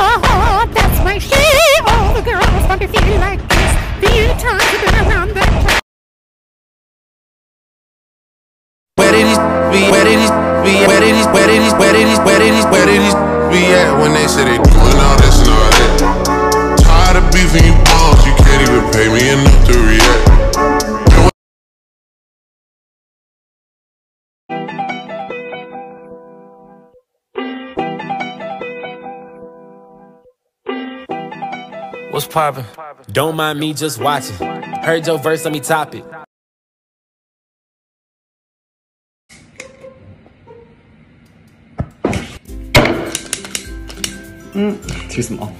Oh, that's my shit. all the girls want to feel like this. Few times you've been around that track. Where did these be? Where did these be? Where did these? Where did these? Where did these? Where did these? Where did these be at when they say they doing all this poppin'? Don't mind me just watching. Heard your verse, let me top it. Mm, Too small.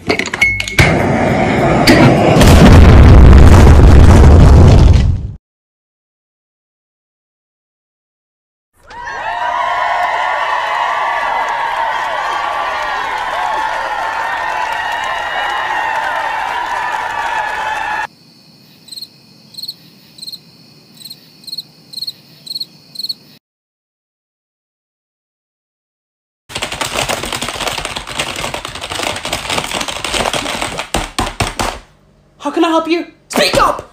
How can I help you? Speak up!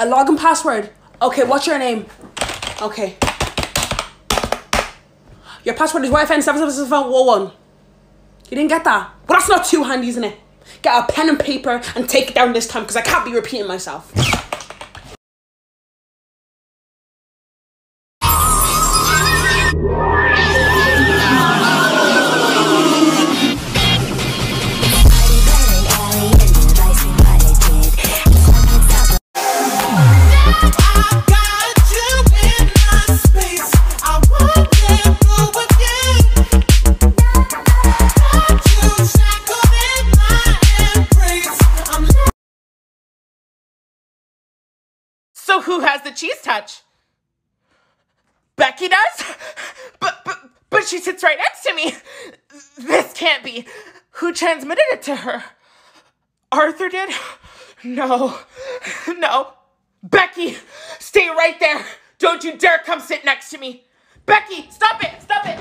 A login password. Okay, what's your name? Okay. Your password is YFN77711. You didn't get that? Well, that's not too handy, isn't it? Get a pen and paper and take it down this time because I can't be repeating myself. So who has the cheese touch? Becky does? But, but, but she sits right next to me. This can't be. Who transmitted it to her? Arthur did? No. No. Becky, stay right there. Don't you dare come sit next to me. Becky, stop it. Stop it.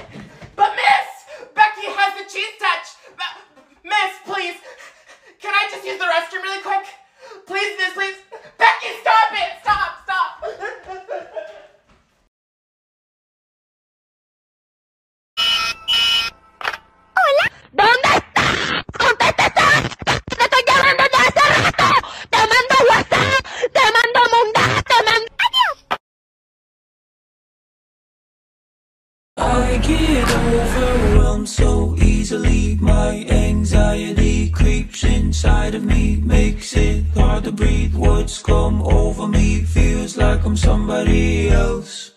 Easily. My anxiety creeps inside of me, makes it hard to breathe. What's come over me feels like I'm somebody else.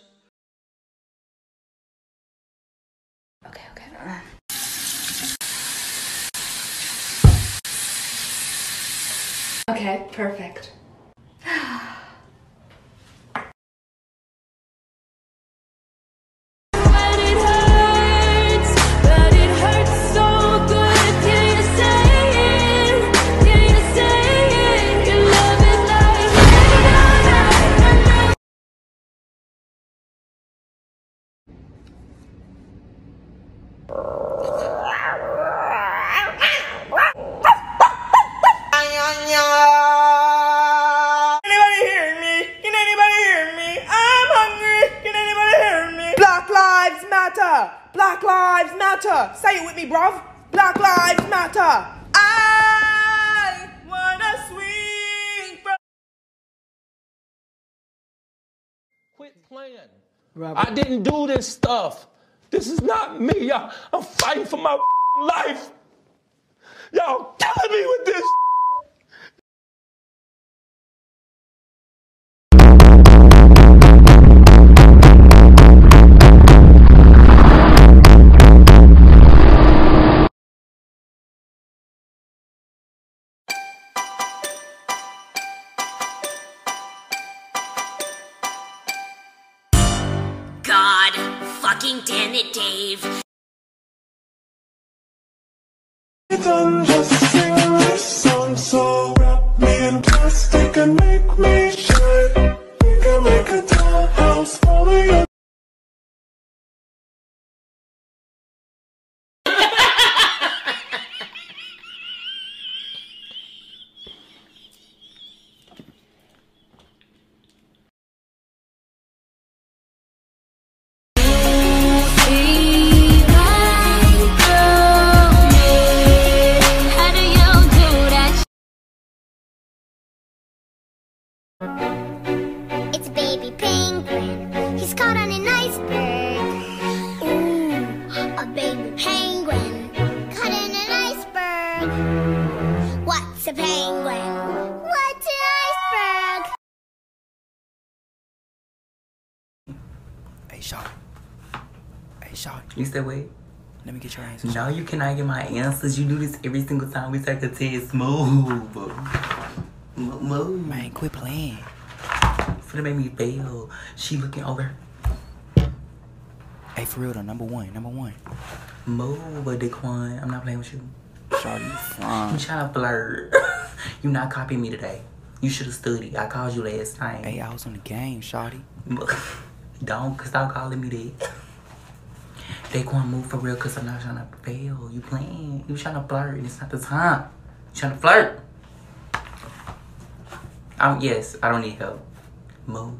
Okay, okay. Okay, perfect. Black Lives Matter! Say it with me, bruv! Black Lives Matter! I wanna swing from Quit playing. I didn't do this stuff. This is not me. Y'all, I'm fighting for my life. Y'all killing me with this. Done just sing this song, so wrap me in plastic and make me Hey, You said wait. let me get your answers. No, you cannot get my answers. You do this every single time we take a test. Move. Mo- Move. Man, quit playing. It's gonna make me fail. She looking over. Hey, for real though, number one, number one. Move, Daquan. I'm not playing with you. Shawty, you I'm trying to flirt. you not copying me today. You should have studied. I called you last time. Hey, I was on the game, Shawty. Don't stop calling me that. Daquan, move for real, cause I'm not trying to fail. You playing. You trying to flirt, and it's not the time. You trying to flirt. Um, yes, I don't need help. Move.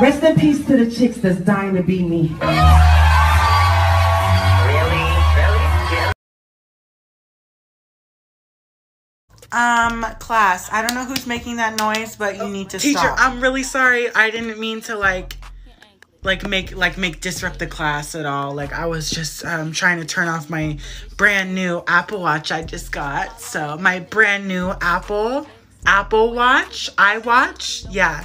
Rest in peace to the chicks that's dying to be me. Um, class, I don't know who's making that noise, but you need to Teacher, stop. I'm really sorry. I didn't mean to like like make like make disrupt the class at all. Like I was just um trying to turn off my brand new Apple Watch I just got. So my brand new Apple Apple Watch, iWatch. Yeah.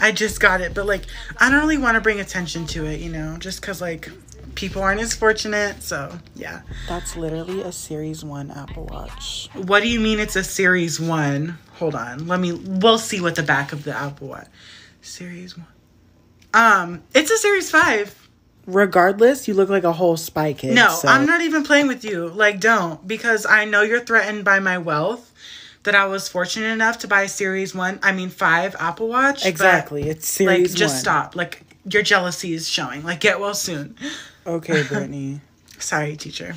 I just got it, but like I don't really want to bring attention to it, you know, just cuz like people aren't as fortunate. So, yeah. That's literally a Series 1 Apple Watch. What do you mean it's a Series 1? Hold on. Let me we'll see what the back of the Apple Watch. Series 1. Um, it's a Series 5. Regardless, you look like a whole spy kid. No, so- I'm not even playing with you. Like don't because I know you're threatened by my wealth that I was fortunate enough to buy a Series 1, I mean 5 Apple Watch. Exactly. It's Series Like just 1. stop. Like your jealousy is showing. Like get well soon. Okay, Brittany. Sorry, teacher.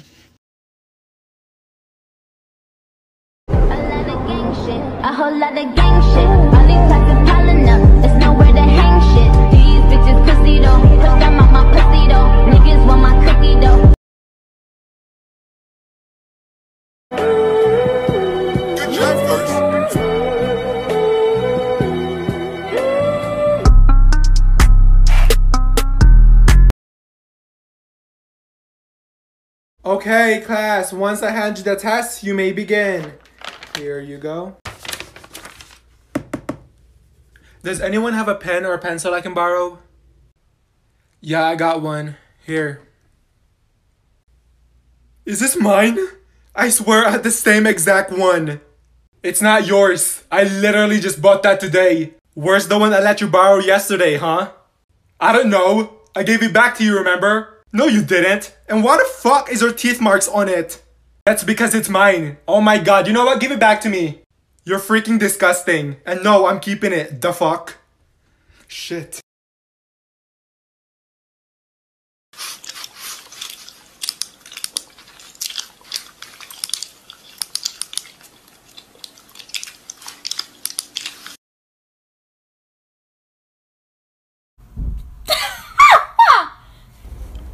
A whole lot of gang shit. All these classes piling up. There's nowhere to hang shit. These bitches pussy though. Push them out my pussy though. Niggas want my cookie though. Okay, class, once I hand you the test, you may begin. Here you go. Does anyone have a pen or a pencil I can borrow? Yeah, I got one. Here. Is this mine? I swear I had the same exact one. It's not yours. I literally just bought that today. Where's the one I let you borrow yesterday, huh? I don't know. I gave it back to you, remember? No, you didn't. And why the fuck is there teeth marks on it? That's because it's mine. Oh my god, you know what? Give it back to me. You're freaking disgusting. And no, I'm keeping it. The fuck? Shit.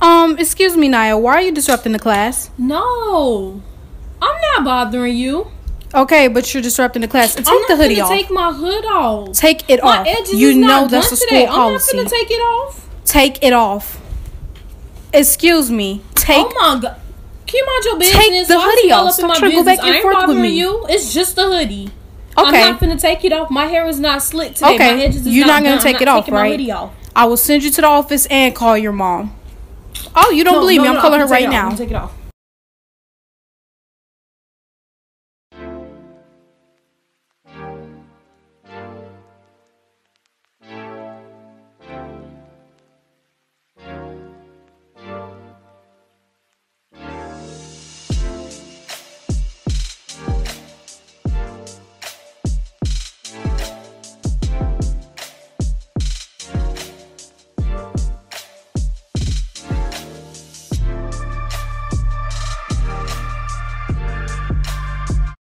Um, excuse me, Naya. Why are you disrupting the class? No, I'm not bothering you. Okay, but you're disrupting the class. Take I'm not the hoodie off. Take my hood off. Take it my off. edges You is know not that's done a school today. policy. I'm not gonna take it off. Take it off. Excuse me. Take. Oh my god. Can you mind your Take business? the Why hoodie off. up in my Stop trying to go back and forth with me. you. It's just a hoodie. Okay. I'm not gonna take it off. My hair is not slick today. Okay, My edges is you're not, not gonna done. take I'm it off, right? off. I will send you to the office and call your mom. Oh, you don't No, believe no, me? I'm no, calling her right take it off. now. I'm take it off.